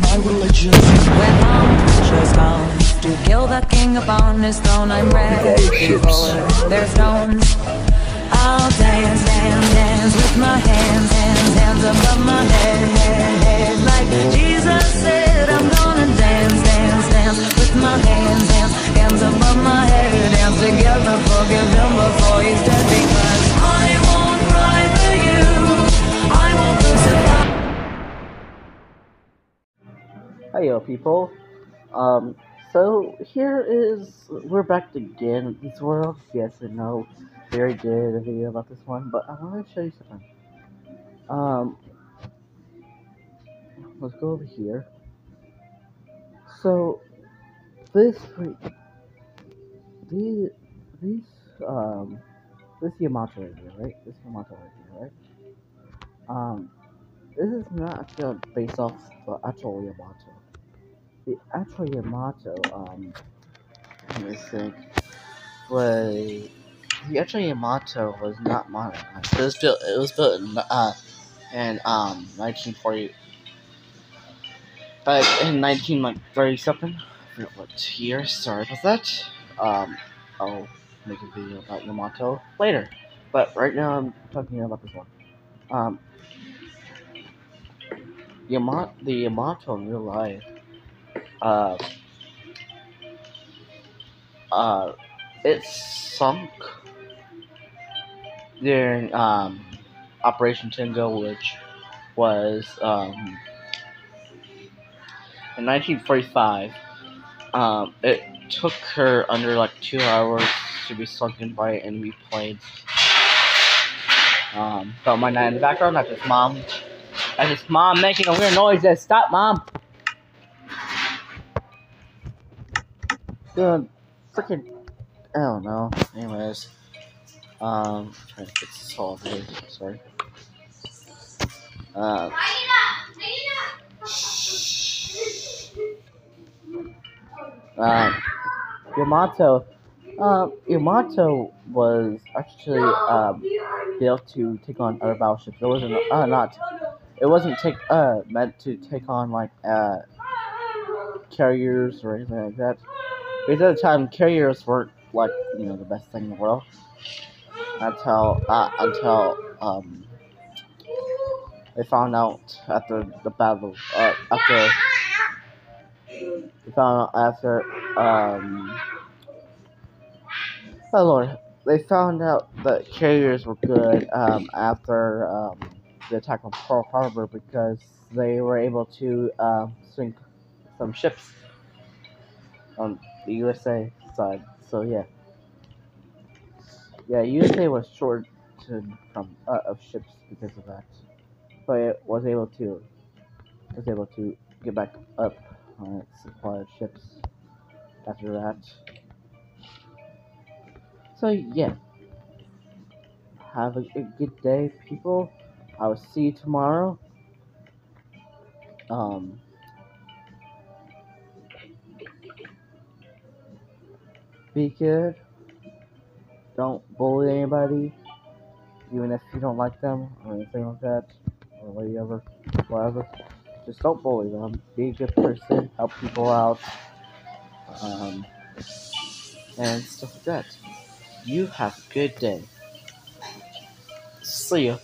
my religion. When monsters come to kill the king upon his throne, I'm ready for their stones. I'll dance, dance, dance with my hands, hands, hands above my head. Hiyo people. Um, so here is we're back again this world. Yes, I know. very did a video about this one, but I want to show you something. Um, let's go over here. So this these these um this Yamato right here, right? This Yamato right here, right? Um, this is not based off the actual Yamato the actual Yamato, um, let me think, was the actual Yamato was not modernized. It was built. It was built in uh, in um 1940, but in 1930 something. I forget what year. Sorry about that. Um, I'll make a video about Yamato later. But right now I'm talking about this one. Um, Yamato, the Yamato in real life uh, uh, it sunk during um, Operation Tango, which was um, in 1945. Um, it took her under like two hours to be sunken by enemy planes. Um, so my dad in the background, that's his mom. That's his mom making a weird noises. Stop, mom. Good. Freaking. I don't know. Anyways. Um, trying to fix this all here. Sorry. Uh. Um, Yamato. Um, Yamato was actually um, built to take on other battleships. It wasn't uh, not. It wasn't take uh meant to take on like uh carriers or anything like that. Because at the time, carriers weren't like you know the best thing in the world. Until uh, until um they found out after the battle uh, after they found out after um oh lord they found out that carriers were good um after um the attack on Pearl Harbor because they were able to uh, sink some ships on the USA side. So yeah, yeah, USA was short from uh, of ships because of that, but it was able to was able to get back up on its supply of ships after that. So yeah, have a, a good day, people. I will see you tomorrow. Um. Be good. Don't bully anybody, even if you don't like them or anything like that, or whatever, whatever. Just don't bully them. Be a good person. Help people out, um, and stuff like that. You have a good day. See ya.